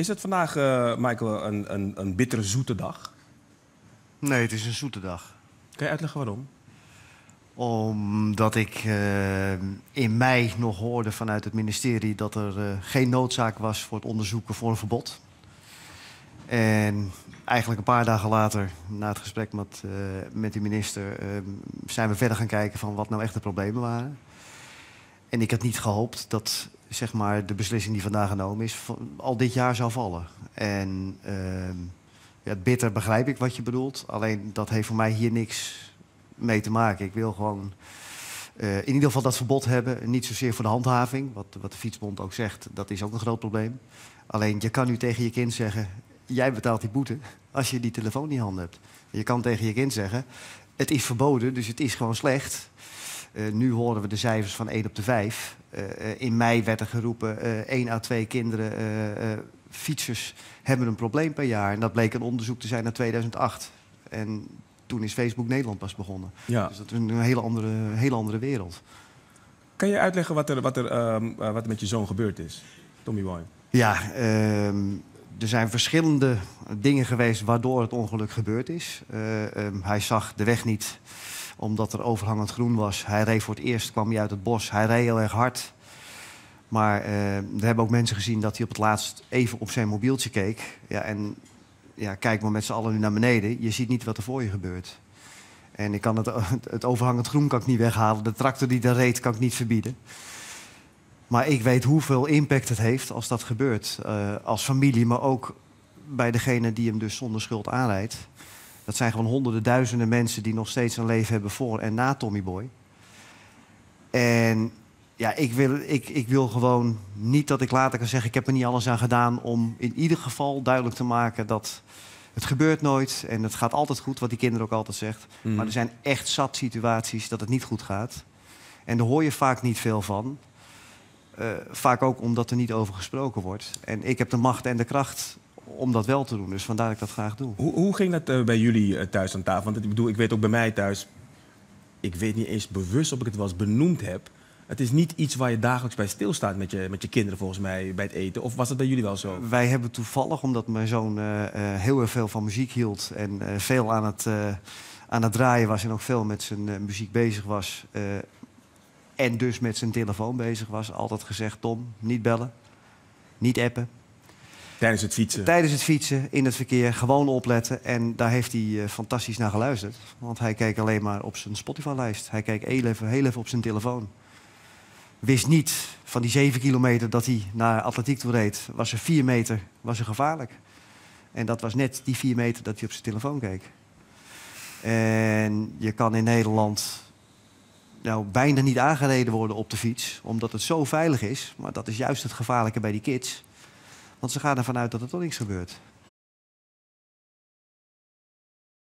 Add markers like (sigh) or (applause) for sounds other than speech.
Is het vandaag, eh, Michael, een, een, een bittere zoete dag? Nee, het is een zoete dag. Kan je uitleggen waarom? Omdat ik eh, in mei nog hoorde vanuit het ministerie dat er eh, geen noodzaak was voor het onderzoeken voor een verbod. En eigenlijk een paar dagen later, na het gesprek met, met de minister, zijn we verder gaan kijken van wat nou echt de problemen waren. En ik had niet gehoopt dat zeg maar, de beslissing die vandaag genomen is al dit jaar zou vallen. En ehm, ja, bitter begrijp ik wat je bedoelt. Alleen dat heeft voor mij hier niks mee te maken. Ik wil gewoon eh, in ieder geval dat verbod hebben. Niet zozeer voor de handhaving, wat, wat de Fietsbond ook zegt. Dat is ook een groot probleem. Alleen je kan nu tegen je kind zeggen... jij betaalt die boete (laughs) als je die telefoon in je hand hebt. Je kan tegen je kind zeggen... het is verboden, dus het is gewoon slecht. Eh, nu horen we de cijfers van 1 op de 5. Eh, eh, in mei werd er geroepen... eh 1 à 2 kinderen, fietsers, hebben een probleem per jaar. En dat bleek een onderzoek te zijn naar 2008. En toen is Facebook Nederland pas begonnen. Ja. Dus dat is een hele andere, hele andere wereld. Kan je uitleggen wat er, wat, er, ehm, eh, wat er met je zoon gebeurd is, Tommy Boy? Ja, ehm, er zijn verschillende dingen geweest waardoor het ongeluk gebeurd is. Eh, ehm, hij zag de weg niet omdat er overhangend groen was. Hij reed voor het eerst, kwam hij uit het bos. Hij reed heel erg hard. Maar eh, we hebben ook mensen gezien dat hij op het laatst even op zijn mobieltje keek. Ja, en ja, kijk maar met z'n allen nu naar beneden. Je ziet niet wat er voor je gebeurt. En ik kan het, (laughs) het overhangend groen kan ik niet weghalen. De tractor die er reed kan ik niet verbieden. Maar ik weet hoeveel impact het heeft als dat gebeurt. eh, als familie, maar ook bij degene die hem dus zonder schuld aanrijdt. Dat zijn gewoon honderden, duizenden mensen die nog steeds een leven hebben voor en na Tommy Boy. En ja, ik wil, ik, ik wil gewoon niet dat ik later kan zeggen... ik heb er niet alles aan gedaan om in ieder geval duidelijk te maken... dat het gebeurt nooit en het gaat altijd goed, wat die kinderen ook altijd zegt. Mhm. Maar er zijn echt zat situaties dat het niet goed gaat. En daar hoor je vaak niet veel van. Eh, vaak ook omdat er niet over gesproken wordt. En ik heb de macht en de kracht om dat wel te doen. Dus vandaar dat ik dat graag doe. Hoe, hoe ging dat eh, bij jullie eh, thuis aan tafel? Want ik bedoel, ik weet ook bij mij thuis... Ik weet niet eens bewust of ik het wel eens benoemd heb. Het is niet iets waar je dagelijks bij stilstaat met je, met je kinderen volgens mij bij het eten. Of was het bij jullie wel zo? Wij hebben toevallig, omdat mijn zoon eh, heel erg veel van muziek hield... en veel aan het, aan het draaien was en ook veel met zijn muziek bezig was... en dus met zijn telefoon bezig was, altijd gezegd... Tom, niet bellen, niet appen. Tijdens het fietsen. Tijdens het fietsen, in het verkeer, gewoon opletten. En daar heeft hij eh, fantastisch naar geluisterd. Want hij keek alleen maar op zijn Spotify-lijst. Hij keek heel even, heel even op zijn telefoon. Wist niet van die zeven kilometer dat hij naar atletiek toe reed... was er vier meter was er gevaarlijk. En dat was net die vier meter dat hij op zijn telefoon keek. En je kan in Nederland nou, bijna niet aangereden worden op de fiets... omdat het zo veilig is. Maar dat is juist het gevaarlijke bij die kids... Want ze gaan ervan uit dat er toch niks gebeurt.